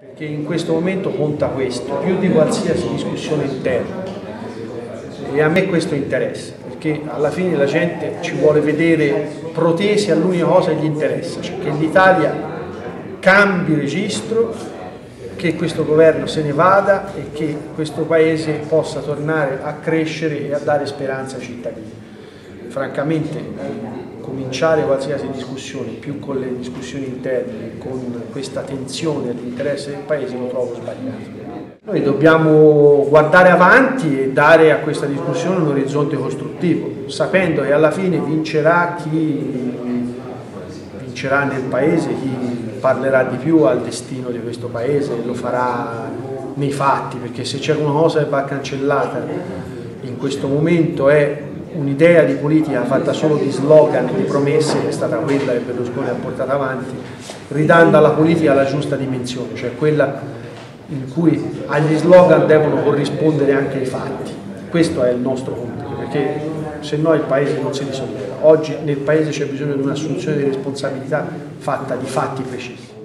Perché in questo momento conta questo, più di qualsiasi discussione interna. E a me questo interessa, perché alla fine la gente ci vuole vedere protesi all'unica cosa che gli interessa, cioè che l'Italia cambi registro, che questo governo se ne vada e che questo Paese possa tornare a crescere e a dare speranza ai cittadini. Francamente cominciare qualsiasi discussione più con le discussioni interne, con questa tensione all'interesse del Paese, lo trovo sbagliato. Noi dobbiamo guardare avanti e dare a questa discussione un orizzonte costruttivo, sapendo che alla fine vincerà chi vincerà nel Paese, chi parlerà di più al destino di questo Paese, lo farà nei fatti, perché se c'è una cosa che va cancellata in questo momento è un'idea di politica fatta solo di slogan di promesse che è stata quella che Berlusconi ha portato avanti, ridando alla politica la giusta dimensione, cioè quella in cui agli slogan devono corrispondere anche i fatti. Questo è il nostro compito, perché se no il Paese non si risolverà. Oggi nel Paese c'è bisogno di un'assunzione di responsabilità fatta di fatti precisi.